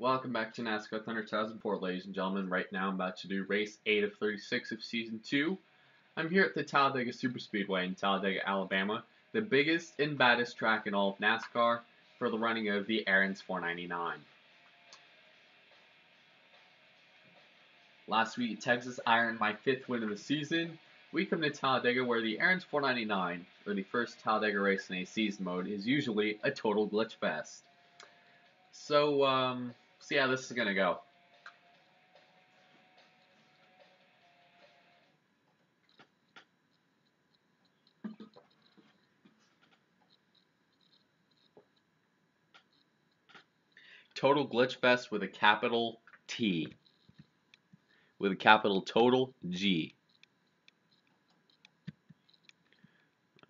Welcome back to NASCAR Thunder 2004, ladies and gentlemen. Right now, I'm about to do race 8 of 36 of Season 2. I'm here at the Talladega Superspeedway in Talladega, Alabama, the biggest and baddest track in all of NASCAR for the running of the Aaron's 499. Last week, Texas ironed my fifth win of the season. We come to Talladega where the Aaron's 499, or the first Talladega race in a season mode, is usually a total glitch fest. So, um, see how this is going to go. Total Glitch Fest with a capital T. With a capital total G.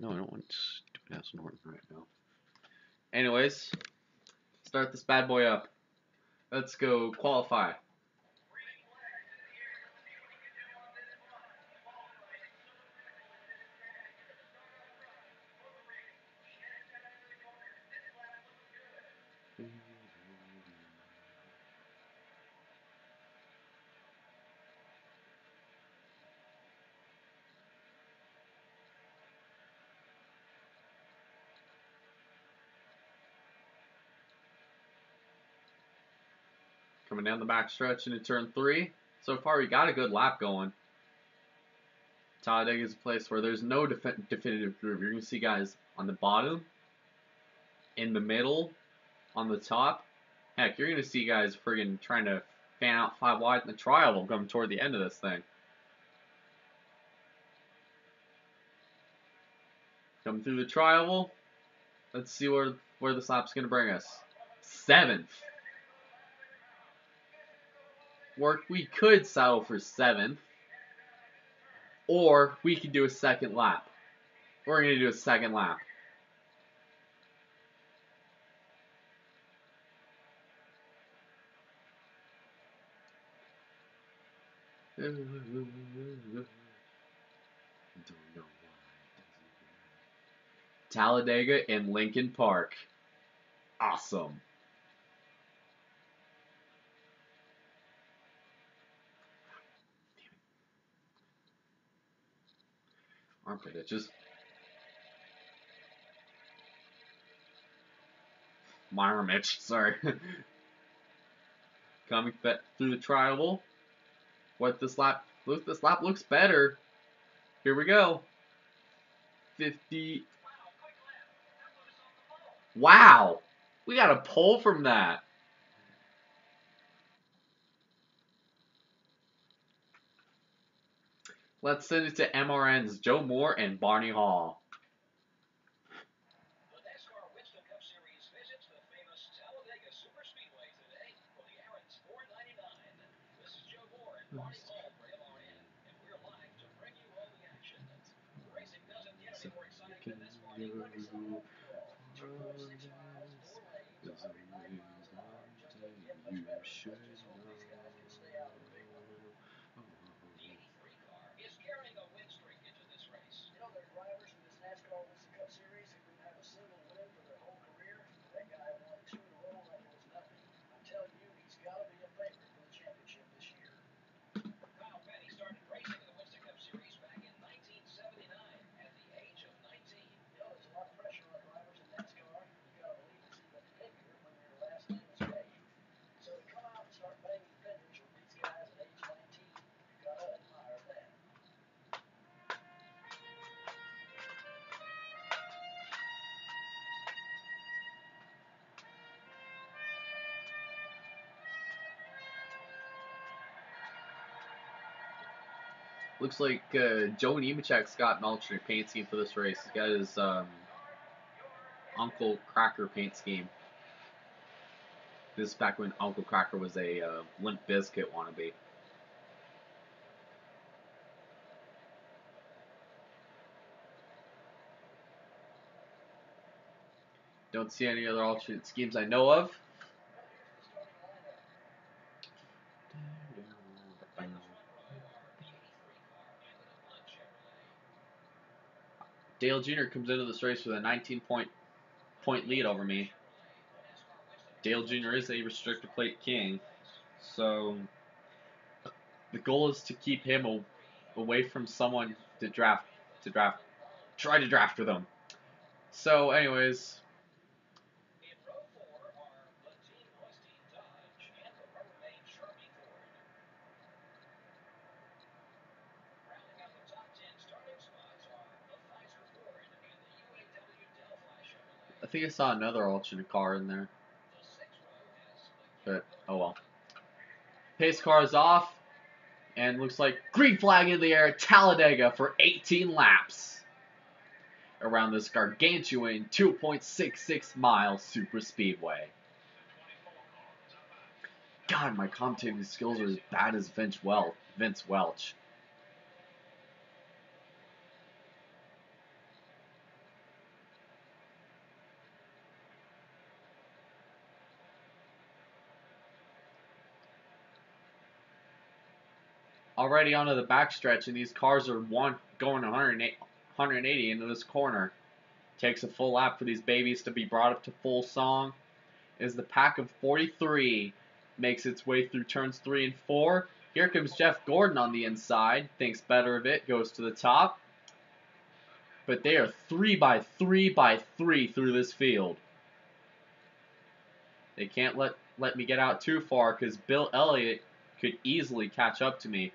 No, I don't want stupid ass Norton right now. Anyways, start this bad boy up. Let's go qualify. Coming down the back stretch into turn three. So far, we got a good lap going. Talladega is a place where there's no defi definitive groove. You're going to see guys on the bottom, in the middle, on the top. Heck, you're going to see guys friggin' trying to fan out five wide in the trial will come toward the end of this thing. Come through the trial. Let's see where, where this lap's going to bring us. Seventh work, we could settle for seventh. Or we could do a second lap. We're going to do a second lap. Talladega and Lincoln Park. Awesome. Armpit itches. My arm itch, sorry. Coming through the triangle. What this lap look this lap looks better. Here we go. 50 Wow! We got a pull from that. Let's send it to MRN's Joe Moore and Barney Hall. Looks like uh, Joe Nemechek's got an alternate paint scheme for this race. He's got his um, Uncle Kracker paint scheme. This is back when Uncle Kracker was a uh, Limp Bizkit wannabe. Don't see any other alternate schemes I know of. Dale Jr. comes into this race with a 19 point point lead over me. Dale Jr. is a restrictor plate king, so the goal is to keep him away from someone to draft to draft try to draft for them. So, anyways. I think I saw another alternate car in there. But, oh well. Pace car is off. And looks like green flag in the air Talladega for 18 laps around this gargantuan 2.66 mile super speedway. God, my commentating skills are as bad as Vince Welch. Vince Welch. Already onto the backstretch, and these cars are one going 180 into this corner. Takes a full lap for these babies to be brought up to full song. As the pack of 43 makes its way through turns 3 and 4. Here comes Jeff Gordon on the inside. Thinks better of it. Goes to the top. But they are 3 by 3 by 3 through this field. They can't let, let me get out too far because Bill Elliott could easily catch up to me.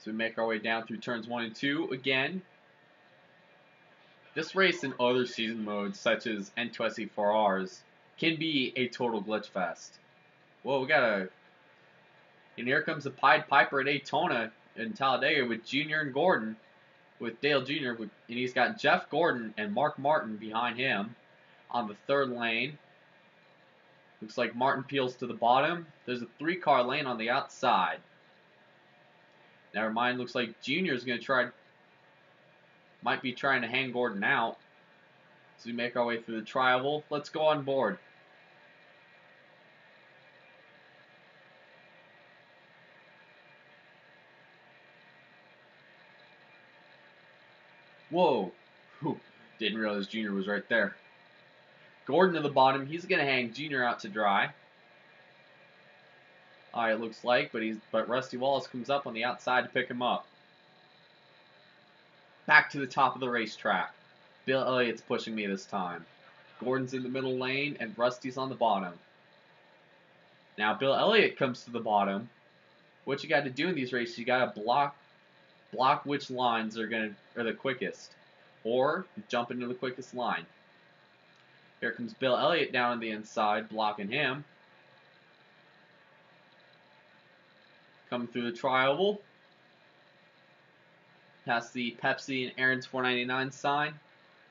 So we make our way down through turns 1 and 2 again. This race in other season modes, such as N2SC4Rs, can be a total glitch fest. Well, we got a... And here comes the Pied Piper at Daytona in Talladega with Junior and Gordon. With Dale Jr. and he's got Jeff Gordon and Mark Martin behind him on the third lane. Looks like Martin peels to the bottom. There's a three-car lane on the outside. Never mind, looks like Junior's going to try, might be trying to hang Gordon out. As we make our way through the tri-oval, let's go on board. Whoa. Whew. Didn't realize Junior was right there. Gordon to the bottom. He's going to hang Junior out to dry. Uh, it looks like, but he's but Rusty Wallace comes up on the outside to pick him up. Back to the top of the racetrack. Bill Elliott's pushing me this time. Gordon's in the middle lane, and Rusty's on the bottom. Now Bill Elliott comes to the bottom. What you got to do in these races, you got to block block which lines are gonna are the quickest, or jump into the quickest line. Here comes Bill Elliott down on the inside, blocking him. Coming through the tri-oval. Past the Pepsi and Aaron's 499 sign.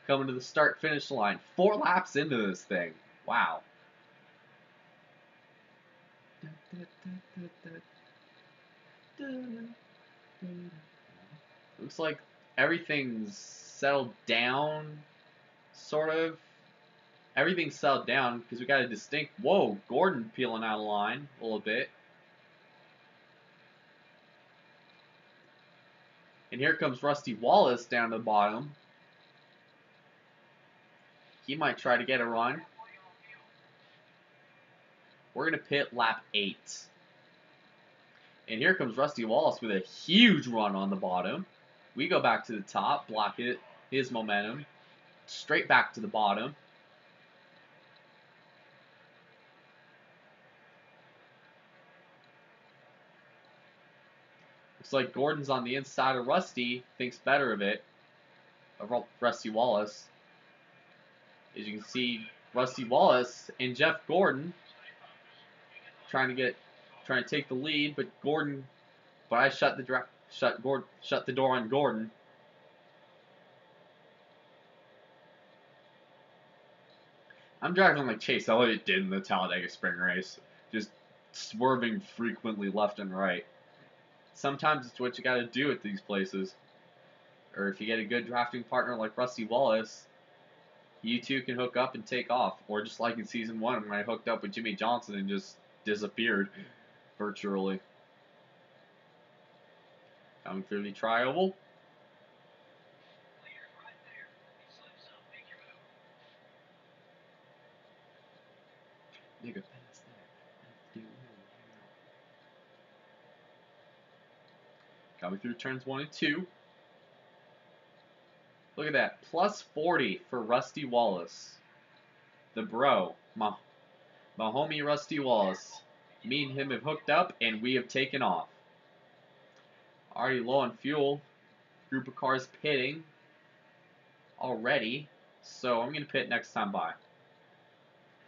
Coming to the start-finish line. Four laps into this thing. Wow. Looks like everything's settled down, sort of. Everything's settled down because we got a distinct. Whoa, Gordon peeling out of line a little bit. And here comes Rusty Wallace down to the bottom. He might try to get a run. We're going to pit lap 8. And here comes Rusty Wallace with a huge run on the bottom. We go back to the top, block it, his momentum. Straight back to the bottom. Looks like Gordon's on the inside of Rusty, thinks better of it, of Rusty Wallace. As you can see, Rusty Wallace and Jeff Gordon trying to get, trying to take the lead, but Gordon, but I shut the shut Gordon, shut the door on Gordon. I'm driving like Chase Elliott did in the Talladega Spring Race, just swerving frequently left and right sometimes it's what you got to do at these places. Or if you get a good drafting partner like Rusty Wallace, you two can hook up and take off. Or just like in season one when I hooked up with Jimmie Johnson and just disappeared virtually. Coming through the tri-oval. Nigga, pass that. Coming through turns one and two. Look at that. Plus 40 for Rusty Wallace. The bro. My, my homie Rusty Wallace. Me and him have hooked up and we have taken off. Already low on fuel. Group of cars pitting already. So I'm going to pit next time by.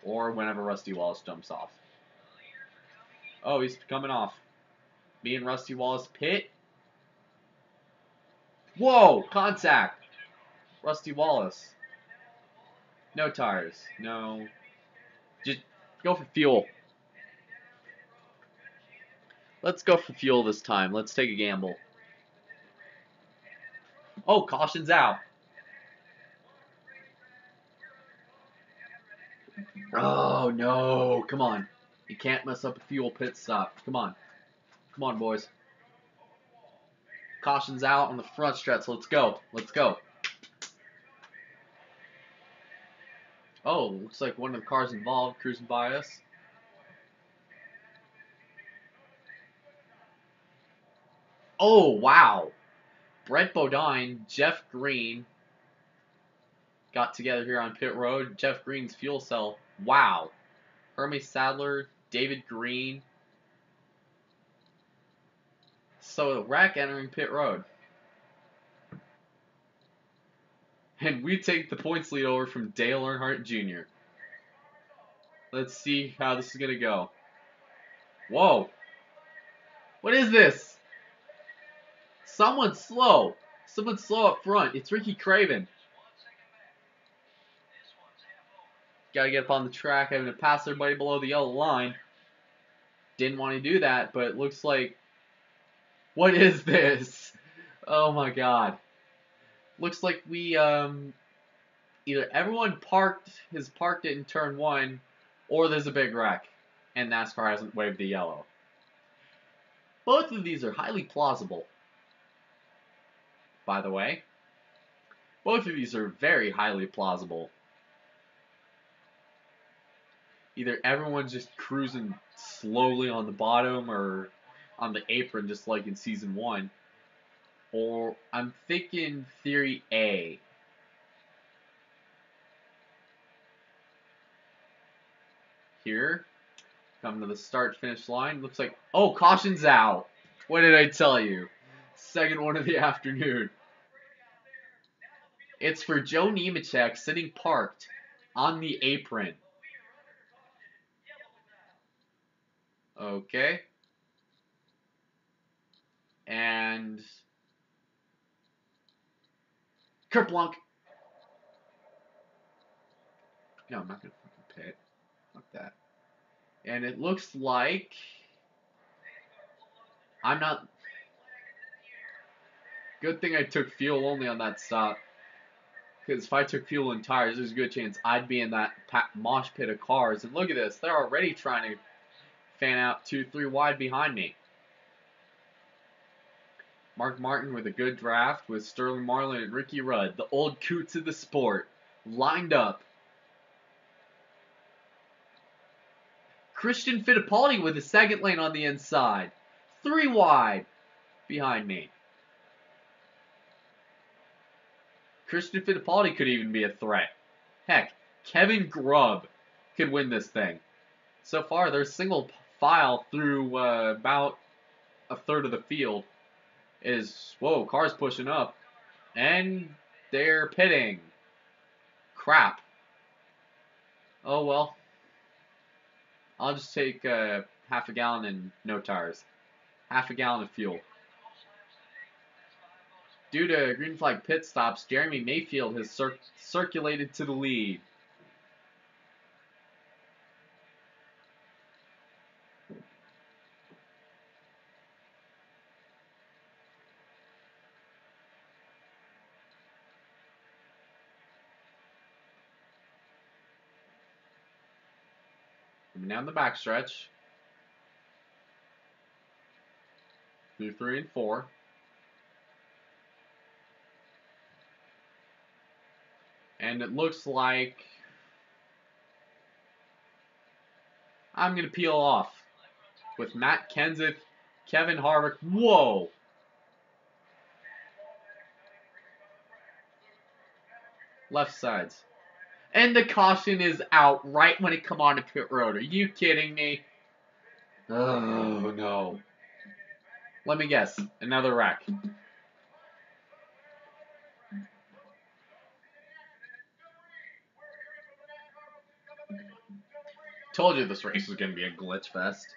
Or whenever Rusty Wallace jumps off. Oh, he's coming off. Me and Rusty Wallace pit. Whoa! Contact! Rusty Wallace. No tires. No. Just go for fuel. Let's go for fuel this time. Let's take a gamble. Oh, caution's out. Oh, no. Come on. You can't mess up a fuel pit stop. Come on. Come on, boys. Caution's out on the front stretch. Let's go. Let's go. Oh, looks like one of the cars involved cruising by us. Oh, wow. Brett Bodine, Jeff Green got together here on pit road. Jeff Green's fuel cell. Wow. Hermie Sadler, David Green. So, rack entering pit road. And we take the points lead over from Dale Earnhardt Jr. Let's see how this is going to go. Whoa. What is this? Someone slow. Someone slow up front. It's Ricky Craven. Got to get up on the track, having to pass everybody below the yellow line. Didn't want to do that, but it looks like. What is this? Oh my god looks like we um, either everyone parked has parked it in turn one, or there's a big wreck, and NASCAR hasn't waved the yellow. Both of these are highly plausible. By the way, both of these are very highly plausible. Either everyone's just cruising slowly on the bottom or on the apron, just like in season one or I'm thinking theory A. Here, come to the start finish line. Looks like, oh, caution's out. What did I tell you? Second one of the afternoon. It's for Joe Nemechek sitting parked on the apron. Okay. And Kerplunk. No, I'm not gonna fucking pit. Fuck that. And it looks like I'm not. Good thing I took fuel only on that stop. Because if I took fuel and tires, there's a good chance I'd be in that mosh pit of cars. And look at this, they're already trying to fan out two, three wide behind me. Mark Martin with a good draft with Sterling Marlin and Ricky Rudd, the old coots of the sport, lined up. Christian Fittipaldi with a second lane on the inside. Three wide behind me. Christian Fittipaldi could even be a threat. Heck, Kevin Grubb could win this thing. So far, they're single file through uh, about a third of the field is, whoa, car's pushing up. And they're pitting. Crap. Oh well. I'll just take uh, half a gallon and no tires. Half a gallon of fuel. Due to green flag pit stops, Jeremy Mayfield has cir circulated to the lead. Down the backstretch. Through three and four. And it looks like I'm going to peel off with Matt Kenseth, Kevin Harvick. Whoa! Left sides. And the caution is out right when it come on to pit road. Are you kidding me? Oh, no. Let me guess. Another wreck. Told you this race was going to be a glitch fest.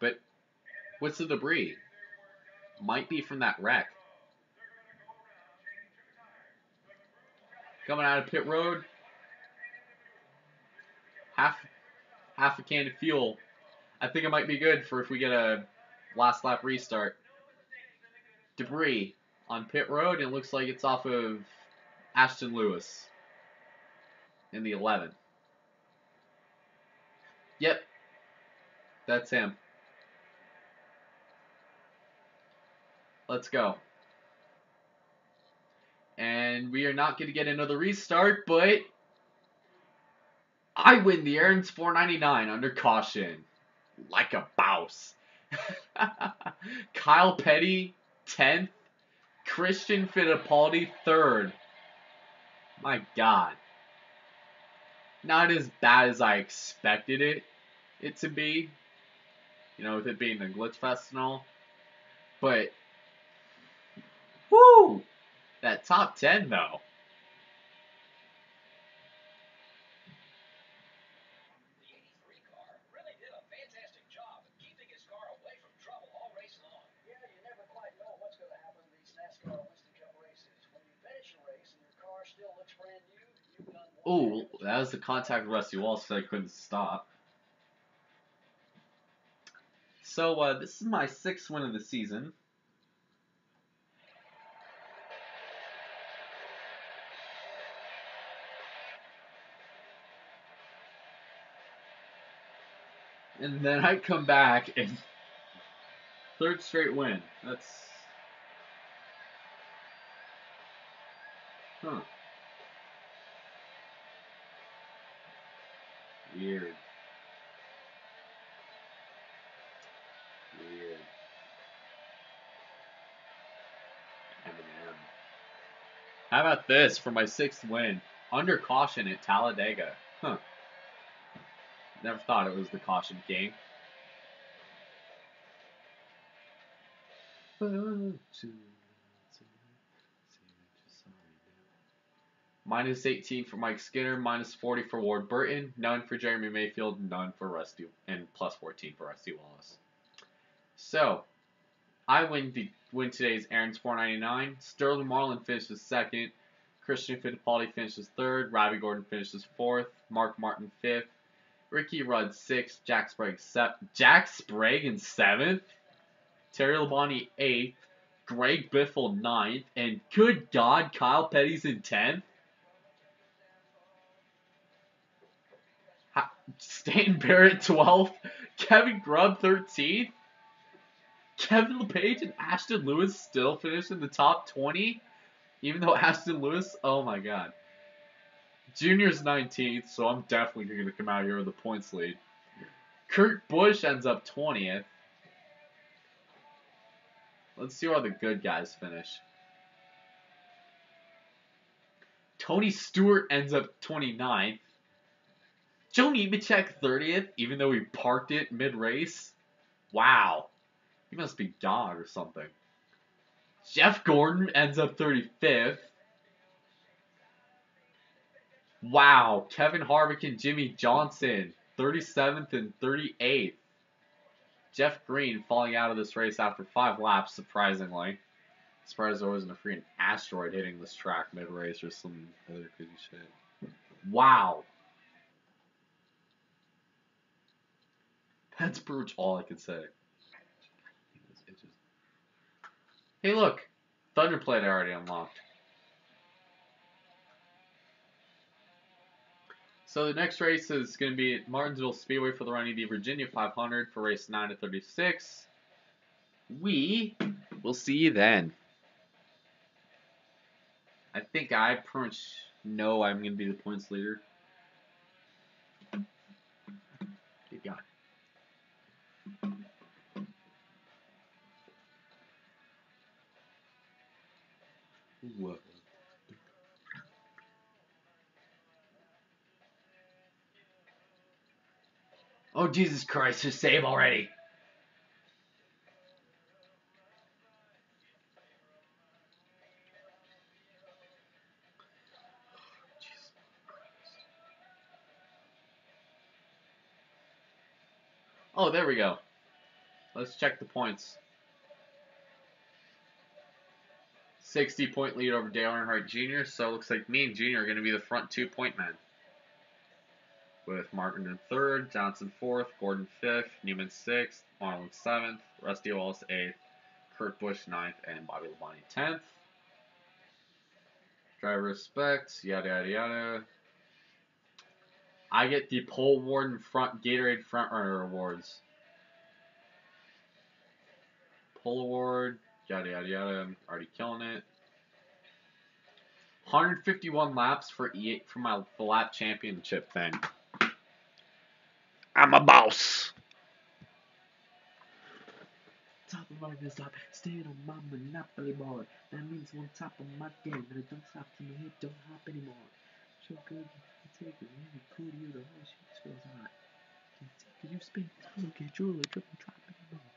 But what's the debris? Might be from that wreck. Coming out of pit road. Half half a can of fuel. I think it might be good for if we get a last lap restart. Debris on pit road. It looks like it's off of Ashton Lewis in the 11th. Yep. That's him. Let's go. And we are not going to get another restart, but I win the Aaron's 499 under caution. Like a bouse. Kyle Petty, 10th. Christian Fittipaldi, 3rd. My God. Not as bad as I expected it it to be. You know, with it being a glitch fest and all. But, whoo! That top 10, though. Oh, that was the contact with Rusty Wallace so I couldn't stop. So, uh, this is my sixth win of the season. And then I come back and third straight win. That's huh. Weird. Weird. Eminem. How about this for my sixth win? Under caution at Talladega. Huh. Never thought it was the caution game. Minus 18 for Mike Skinner, minus 40 for Ward Burton, none for Jeremy Mayfield, none for Rusty, and plus 14 for Rusty Wallace. So, I win the win today's Aaron's 499. Sterling Marlin finishes second. Christian Fittipaldi finishes third. Robby Gordon finishes fourth. Mark Martin fifth. Ricky Rudd sixth. Jack Sprague. Jack Sprague in seventh. Terry Labonte eighth. Greg Biffle ninth. And good God, Kyle Petty's in tenth. Stanton Barrett 12th, Kevin Grubb 13th, Kevin LePage and Ashton Lewis still finished in the top 20, even though Ashton Lewis, oh my god. Junior's 19th, so I'm definitely going to come out here with a points lead. Kurt Busch ends up 20th. Let's see where the good guys finish. Tony Stewart ends up 29th. Joe Nemechek 30th, even though he parked it mid race. Wow. He must be God or something. Jeff Gordon ends up 35th. Wow. Kevin Harvick and Jimmie Johnson 37th and 38th. Jeff Green falling out of this race after five laps, surprisingly. Surprised there wasn't a freaking asteroid hitting this track mid race or some other crazy shit. Wow. That's pretty much all I can say. Hey, look, Thunderplate already unlocked. So the next race is going to be at Martinsville Speedway for the Running the Virginia 500 for race 9 to 36. We will see you then. I think I pretty much know I'm going to be the points leader. Oh Jesus Christ! Just save already. Oh, there we go. Let's check the points. 60 point lead over Dale Earnhardt Jr., so it looks like me and Jr. are going to be the front two point men. With Martin in third, Johnson fourth, Gordon fifth, Newman sixth, Arnold seventh, Rusty Wallace eighth, Kurt Busch ninth, and Bobby Labonte tenth. Driver respects, yada yada yada. I get the Pole Warden front Gatorade front runner awards. Pole award, yada yada yada. I'm already killing it. 151 laps for E8 for my the lap championship thing. I'm a boss. Top of my stop, staying on my monopoly board. That means one top of my game, and it don't stop till my head don't hop anymore. So good, you take it, really cool, you the whole shit feels hot. Can't take it, you spin, look at you, like, drop it, drop it,